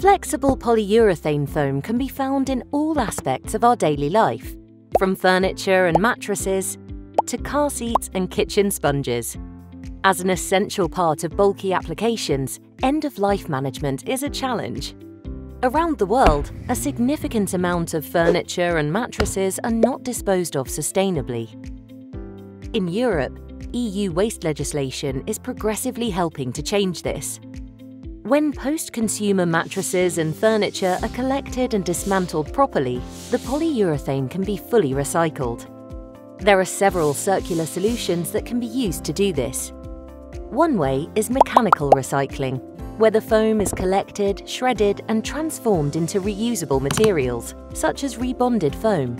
Flexible polyurethane foam can be found in all aspects of our daily life, from furniture and mattresses to car seats and kitchen sponges. As an essential part of bulky applications, end-of-life management is a challenge. Around the world, a significant amount of furniture and mattresses are not disposed of sustainably. In Europe, EU waste legislation is progressively helping to change this. When post-consumer mattresses and furniture are collected and dismantled properly, the polyurethane can be fully recycled. There are several circular solutions that can be used to do this. One way is mechanical recycling, where the foam is collected, shredded and transformed into reusable materials, such as rebonded foam.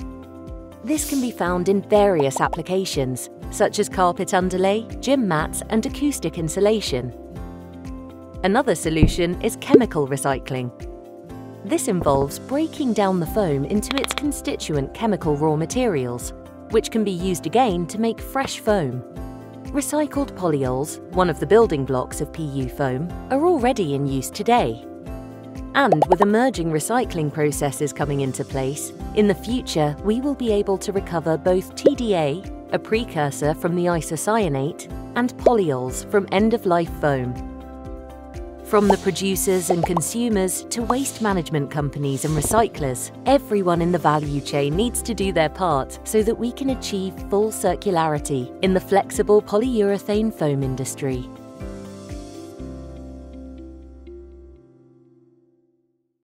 This can be found in various applications, such as carpet underlay, gym mats and acoustic insulation. Another solution is chemical recycling. This involves breaking down the foam into its constituent chemical raw materials, which can be used again to make fresh foam. Recycled polyols, one of the building blocks of PU foam, are already in use today. And with emerging recycling processes coming into place, in the future we will be able to recover both TDA, a precursor from the isocyanate, and polyols from end-of-life foam. From the producers and consumers to waste management companies and recyclers, everyone in the value chain needs to do their part so that we can achieve full circularity in the flexible polyurethane foam industry.